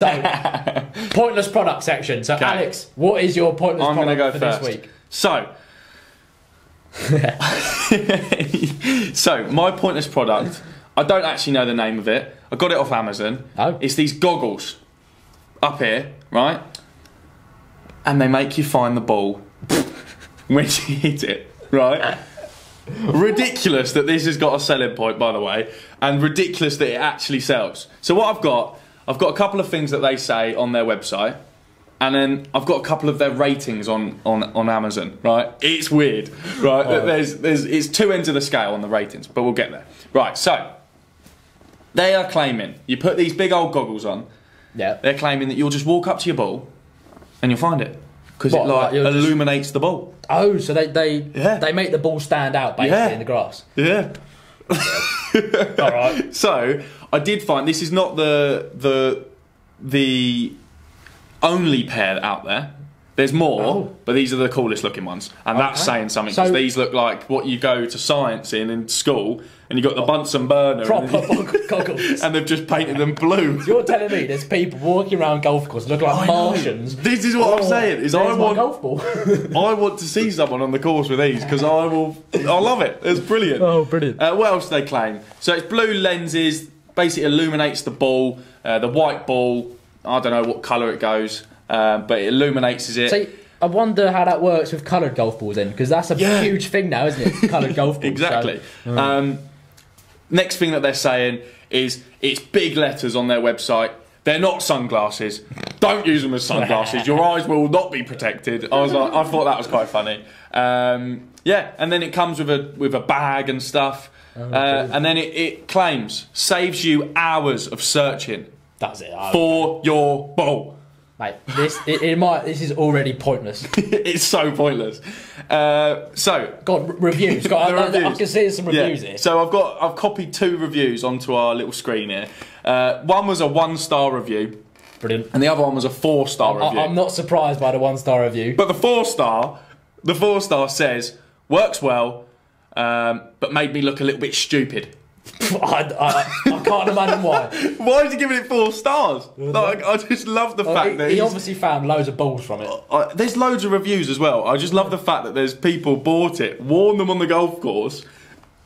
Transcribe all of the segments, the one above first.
So, pointless product section. So, Alex, what is your pointless I'm product go for first. this week? So, so my pointless product. I don't actually know the name of it. I got it off Amazon. Oh. It's these goggles up here, right? And they make you find the ball when you hit it, right? ridiculous that this has got a selling point, by the way, and ridiculous that it actually sells. So what I've got, I've got a couple of things that they say on their website, and then I've got a couple of their ratings on on, on Amazon. Right, it's weird, right? Oh. There's there's it's two ends of the scale on the ratings, but we'll get there. Right, so they are claiming you put these big old goggles on. Yeah. They're claiming that you'll just walk up to your ball, and you'll find it because it like like you'll just- illuminates the ball. Oh, so they they Yeah. they make the ball stand out basically Yeah. in the grass. Yeah. All right. So I did find this is not the the the only pair out there. There's more, Oh. but these are the coolest looking ones, and that's saying something because So- these look like what you go to science in in school, and you got the Bunsen burner, Proper and, goggles. and they've just painted them blue. You're telling me there's people walking around golf courses looking like I know. Martians. This is what I'm Oh, saying. Is I want golf ball. I want to see someone on the course with these because I will. I love it. It's brilliant. Oh, brilliant. Uh, what else do they claim? So it's blue lenses. Basically illuminates the ball. Uh, the white ball. I don't know what colour it goes, uh, but it illuminates it. See, I wonder how that works with coloured golf balls then, because that's a Yeah. huge thing now, isn't it? Coloured golf balls. exactly. So, Um, next thing that they're saying is it's big letters on their website. They're not sunglasses. Don't use them as sunglasses. Your eyes will not be protected. I was like, I thought that was quite funny. Um, yeah, and then it comes with a with a bag and stuff, uh, and then it, it claims saves you hours of searching that's it. I- for your ball. Mate, this it, it might. This is already pointless. it's so pointless. Uh, so God, reviews. God, The I, I, I reviews. can see some reviews Yeah. here. So I've got I've copied two reviews onto our little screen here. Uh, one was a one star review, Brilliant. and the other one was a four star review. I, I'm not surprised by the one star review. But the four star, the four star says works well, um, but made me look a little bit stupid. I, I, I can't imagine why. Why is he giving it four stars? Like I just love the fact he, that he obviously found loads of balls from it. I, there's loads of reviews as well. I just love the fact that there's people bought it, worn them on the golf course,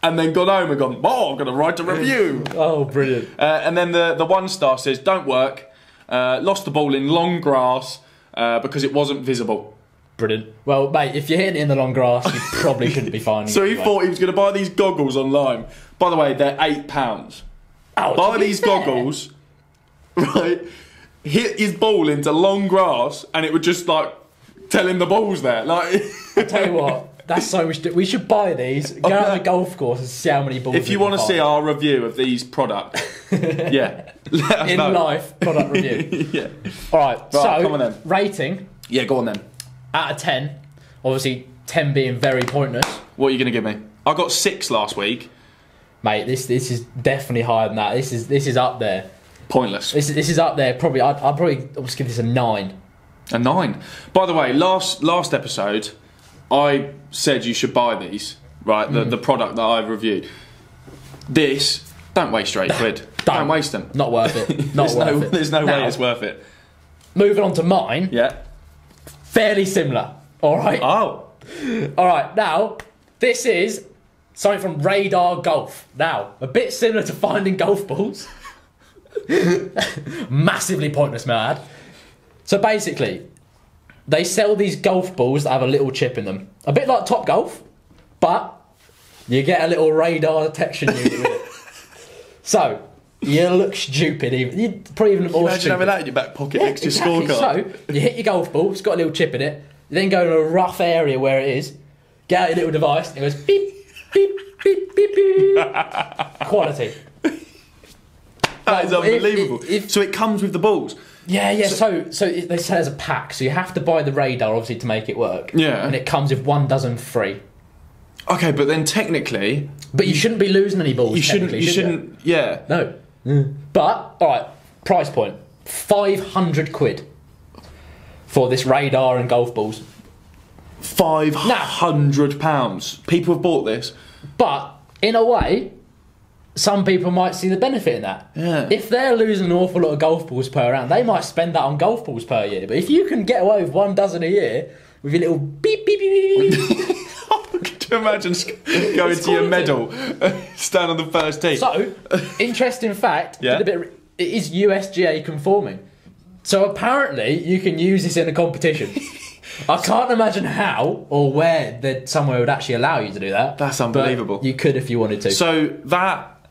and then gone home and gone, "Oh, I'm going to write a review." Oh, brilliant. Uh, and then the, the one star says, don't work, uh, lost the ball in long grass uh, because it wasn't visible. Brilliant. Well, mate, if you're hitting it in the long grass, you probably shouldn't be finding So he thought he was going to buy these goggles online. By the way, they're £8. Oh, Buy these fair. goggles, right, hit his ball into long grass, and it would just like tell him the ball's there. Like, Tell you what, that's so much. We should buy these, go out on the golf course and see how many balls. if you want to see our review of these products, yeah, in know. life product review. yeah. All right, so come on then. rating yeah, go on then. Out of ten. Obviously, ten being very pointless. What are you going to give me? I got six last week. Mate, this this is definitely higher than that. This is this is up there. Pointless. This is, this is up there. Probably, I'd, I'd probably just give this a nine. A nine. By the way, last last episode, I said you should buy these. Right, Mm. the the product that I've reviewed. This don't waste eight quid. don't. Don't. waste them. Not worth it. Not there's worth no it. there's no Now, way it's worth it. Moving on to mine. Yeah. Fairly similar. All right. Oh. All right, now this is something from Radar Golf. Now, a bit similar to finding golf balls. Massively pointless, mad. So basically, they sell these golf balls that have a little chip in them, a bit like Top Golf, but you get a little radar detection unit with it. So you look stupid, even you probably even more Imagine stupid. having that in your back pocket Yeah, next to your scorecard. So you hit your golf ball, it's got a little chip in it. You then go to a rough area where it is, get out your little device, and it goes beep, beep, beep, beep, beep. Quality. that is Well, if- unbelievable. if- so it comes with the balls. Yeah, yeah. So, so it, they sell it as a pack. So you have to buy the radar obviously to make it work. Yeah. And it comes with one dozen free. Okay, but then technically But you shouldn't be losing any balls. you shouldn't. You should shouldn't. Yeah. No. But all right, price point: five hundred quid for this radar and golf balls. Five hundred pounds. People have bought this. But in a way, some people might see the benefit in that. Yeah. If they're losing an awful lot of golf balls per round, they might spend that on golf balls per year. But if you can get away with one dozen a year with your little beep beep beep beep, you imagine going to your medal, stand on the first tee? So, interesting fact, Yeah. bit, it is USGA conforming. So apparently, you can use this in a competition. I can't imagine how or where that somewhere would actually allow you to do that. That's unbelievable. You could if you wanted to. So that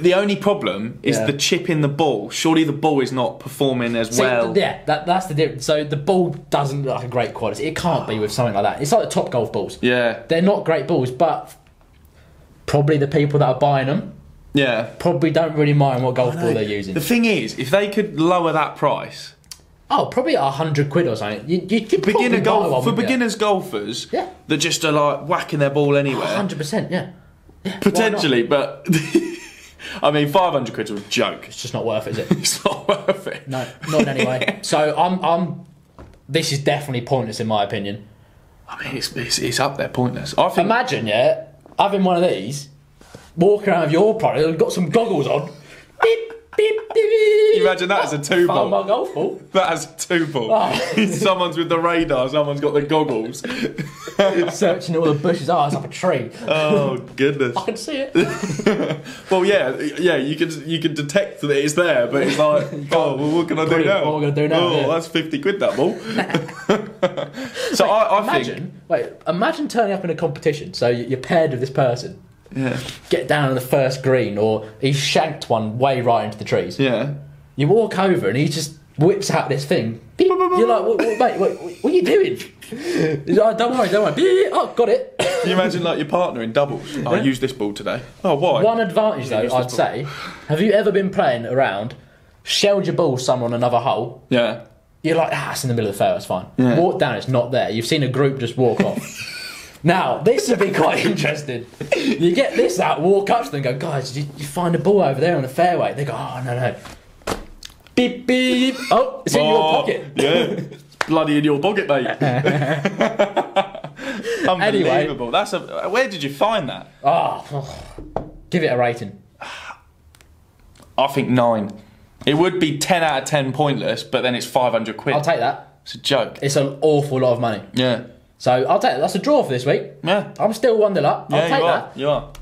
the only problem is Yeah. the chip in the ball. Surely the ball is not performing as See, well. yeah, that, that's the difference. So the ball doesn't look like a great quality. It can't be with something like that. It's like the top golf balls. Yeah, They're not great balls, but probably the people that are buying them yeah. probably don't really mind what golf ball they're using. The thing is, if they could lower that price, Oh, probably a hundred quid or something. You, you could beginner golf for wouldn't you? beginners golfers Yeah. that just are like whacking their ball anywhere, hundred percent. Yeah, potentially. But I mean, five hundred quid's a joke. it's just not worth it, is it? It's not worth it. No, not in any way. So I'm, I'm. This is definitely pointless in my opinion. I mean, it's, it's, it's up there, pointless. I think. Imagine, yeah, having one of these, walking around with your product, and got some goggles on. Beep, beep, beep, beep. Imagine that as a two ball. my golf ball. That is a two ball. Oh. someone's with the radar, someone's got the goggles. Searching all the bushes. Oh, it's up a tree. Oh goodness. I can see it. Well, yeah, yeah. You can you can detect that it's there, but it's like, oh, well, what can I do now? What am I gonna do now? Oh, Yeah. that's fifty quid that ball. so I, I Imagine, think, wait, imagine turning up in a competition. So you- you're paired with this person. yeah, Get down on the first green, or he shanked one way right into the trees. yeah. You walk over and he just whips out this thing. Beep. You're like, what, what, mate, what, what are you doing? He's like, don't worry, don't worry. Beep. Oh, got it. Can you imagine like your partner in doubles? I use this ball today. Oh, why? One advantage though, I'd this say, have you ever been playing around, shelled your ball somewhere on another hole? Yeah. You're like, ah, it's in the middle of the fair, it's fine. Yeah. Walk down, it's not there. You've seen a group just walk off. now, this would be quite interesting. You get this out, walk up to them, go, guys, did you, you find a ball over there on the fairway? They go, oh, no, no. Beep, beep. Oh, it's in your Oh, pocket. Yeah. It's bloody in your pocket, mate. Unbelievable. That's a. Where did you find that? Ah, oh, give it a rating. I think nine. It would be ten out of ten pointless, but then it's five hundred quid. I'll take that. it's a joke. It's an awful lot of money. Yeah. So I'll take that. That's a draw for this week. Yeah. I'm still one nil up. I'll Yeah, take you that. are. You are.